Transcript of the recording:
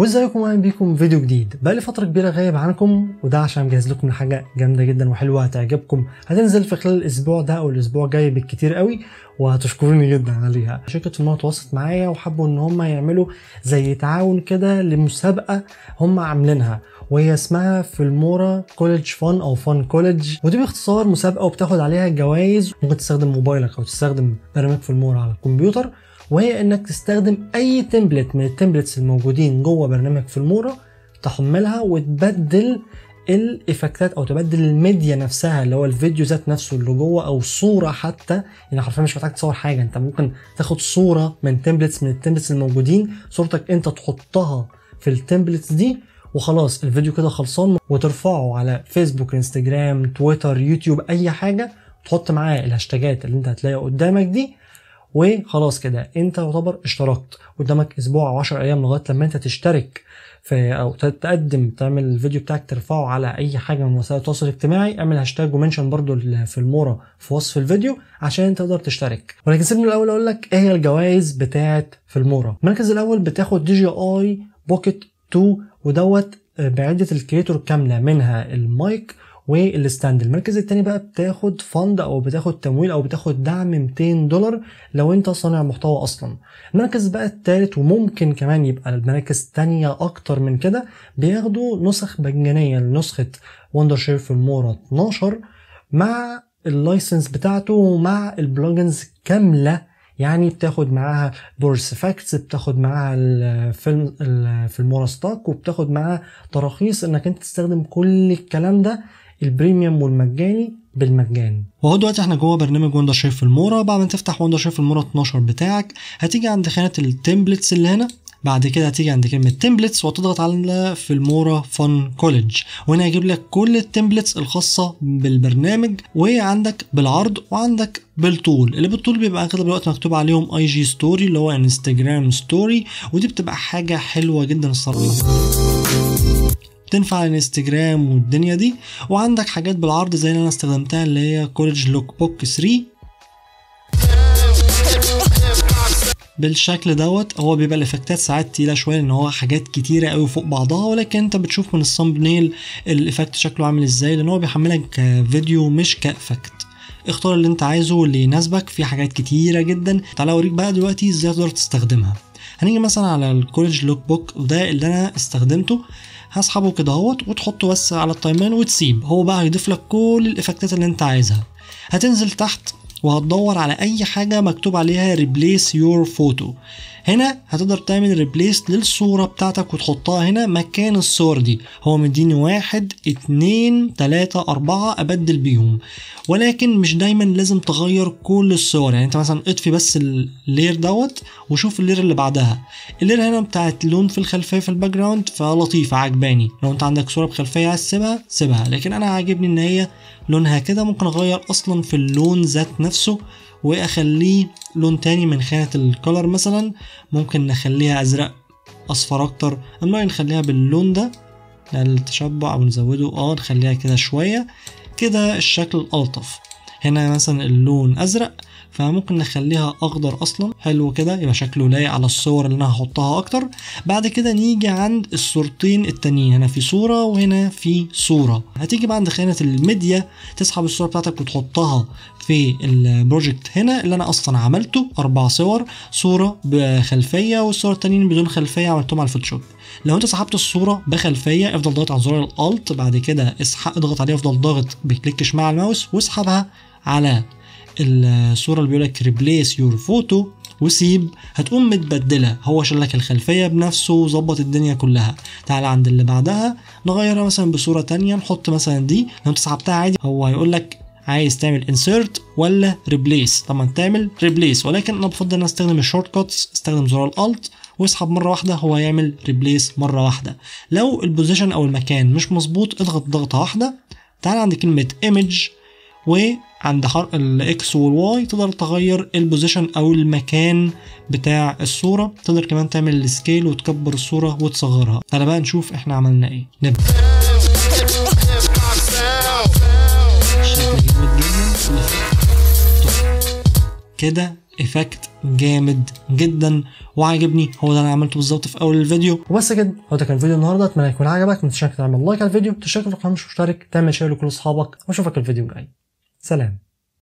وازيكم أهلا بيكم فيديو جديد. بقالي فترة كبيرة غايب عنكم وده عشان مجهز لكم حاجة جامدة جدا وحلوة هتعجبكم. هتنزل في خلال الأسبوع ده أو الأسبوع الجاي بالكتير قوي وهتشكروني جدا عليها. شركة Filmora تواصلت معايا وحبوا إن هم يعملوا زي تعاون كده لمسابقة هم عاملينها وهي اسمها Filmora Collage Fun أو Fun Collage. ودي باختصار مسابقة وبتاخد عليها جوائز. ممكن تستخدم موبايلك أو تستخدم برنامج Filmora على الكمبيوتر. وهي انك تستخدم أي template من ال templates الموجودين جوه برنامج Filmora تحملها وتبدل الإفكتات أو تبدل الميديا نفسها اللي هو الفيديو ذات نفسه اللي جوه أو صورة حتى. يعني حرفيا مش محتاج تصور حاجة أنت ممكن تاخد صورة من templates من ال templates الموجودين صورتك أنت تحطها في ال templates دي وخلاص الفيديو كده خلصان. وترفعه على فيسبوك انستجرام تويتر يوتيوب أي حاجة تحط معاه الهاشتاجات اللي أنت هتلاقيها قدامك دي. وخلاص كده انت يعتبر اشتركت قدامك أسبوع أو 10 أيام لغاية لما انت تشترك في أو تقدم تعمل الفيديو بتاعك ترفعه على اي حاجة من وسائل التواصل الاجتماعي اعمل هاشتاج و mention برضو Filmora في وصف الفيديو عشان تقدر تشترك. ولكن سيبني الأول أقول لك إيه هي الجوائز بتاعه Filmora. المركز الأول بتاخد DJI Pocket 2 ودوت بعدة ال creator كاملة منها المايك وال stand. المركز التاني بقى بتاخد fund أو بتاخد تمويل أو بتاخد دعم 200 دولار لو أنت صانع محتوى أصلا. المركز بقى التالت وممكن كمان يبقى المراكز تانية أكتر من كده بياخدوا نسخ مجانية لنسخة Wondershare Filmora 12 مع ال license بتاعته ومع ال plugins كاملة. يعني بتاخد معاها Boris FX بتاخد معاها الفيلم ال Filmora stock وبتاخد معاها تراخيص إنك أنت تستخدم كل الكلام ده ال premium والمجاني بالمجان. وهو دلوقتي إحنا جوه برنامج Wondershare Filmora. بعد ما تفتح Wondershare Filmora 12 بتاعك هتيجي عند خانة ال templates اللي هنا. بعد كده هتيجي عند كلمة templates وتضغط على Filmora Fun Collage. وهنا هيجيب لك كل ال templates الخاصة بالبرنامج وعندك بالعرض وعندك بالطول. اللي بالطول بيبقى أغلب الوقت مكتوب عليهم IG story اللي هو انستجرام story ودي بتبقى حاجة حلوة جدا الصراحة. تنفع الانستجرام والدنيا دي. وعندك حاجات بالعرض زي اللي أنا استخدمتها اللي هي Collage Lookbook 3 بالشكل دوت هو بيبقى الإفكتات ساعات تقيلة شوية ان هو حاجات كتيرة قوي فوق بعضها ولكن أنت بتشوف من ال thumb ال effect شكله عامل إزاي لأن هو بيحملك كفيديو مش ك effect. اختار اللي أنت عايزه واللي يناسبك في حاجات كتيرة جدا. تعالى أوريك بقى دلوقتي إزاي تقدر تستخدمها. هنيجي مثلا على ال collage lookbook وده اللي أنا استخدمته. هسحبه كده اهوت وتحطه بس على ال timeline وتسيب. هو بقى هيضيف لك كل الإفكتات اللي انت عايزها. هتنزل تحت وهتدور على أي حاجة مكتوب عليها replace your photo هنا هتقدر تعمل replace للصورة بتاعتك وتحطها هنا مكان الصور دي. هو مديني واحد اتنين تلاتة أربعة أبدل بيهم. ولكن مش دايما لازم تغير كل الصور. يعني أنت مثلا اطفي بس ال layer دوت وشوف ال layer اللي بعدها. ال layer هنا بتاعت لون في الخلفية في ال background فلطيفة عجباني. لو أنت عندك صورة بخلفية عايز تسيبها سيبها. لكن أنا عاجبني إن هي لونها كده ممكن أغير أصلا في اللون ذات نفسه. وأخليه لون تاني من خانة ال color مثلا. ممكن نخليها أزرق أصفر أكتر. اما نخليها باللون ده التشبع أو نزوده. آه نخليها كده شوية كده الشكل ألطف. هنا مثلا اللون أزرق فممكن نخليها أخضر أصلا. حلو كده يبقى شكله لايق على الصور اللي أنا هحطها أكتر. بعد كده نيجي عند الصورتين التانيين هنا في صورة وهنا في صورة. هتيجي بقى عند خانة الميديا تسحب الصورة بتاعتك وتحطها في ال project هنا اللي أنا أصلا عملته. أربع صور صورة بخلفية والصور التانيين بدون خلفية عملتهم على الفوتوشوب. لو أنت سحبت الصورة بخلفية افضل ضغط على زرار ال Alt بعد كده اسحب اضغط عليها افضل ضاغط ب click على الماوس واسحبها على الصورة اللي بيقول لك replace your photo وسيب هتقوم متبدلة. هو شال لك الخلفية بنفسه وظبط الدنيا كلها. تعالى عند اللي بعدها نغيرها مثلا بصورة تانية نحط مثلا دي. لو انت سحبتها عادي هو هيقول لك عايز تعمل insert ولا replace طبعا تعمل replace ولكن أنا بفضل إن أستخدم ال shortcuts أستخدم زرار ال Alt واسحب مرة واحدة هو يعمل replace مرة واحدة. لو ال position أو المكان مش مظبوط اضغط ضغطة واحدة. تعال عند كلمة image وعند حرف ال X وال Y تقدر تغير ال position أو المكان بتاع الصورة. تقدر كمان تعمل ال scale وتكبر الصورة وتصغرها. تعالى بقى نشوف إحنا عملنا إيه. نبدأ. كده effect جامد جدا. وعاجبني هو ده أنا عملته بالظبط في أول الفيديو. وبس كده. هو ده كان الفيديو النهارده. أتمنى يكون عجبك. ما تنساش تعمل like على الفيديو. تشترك في القناة مش مشترك تعمل share لكل أصحابك. وأشوفك الفيديو الجاي. سلام.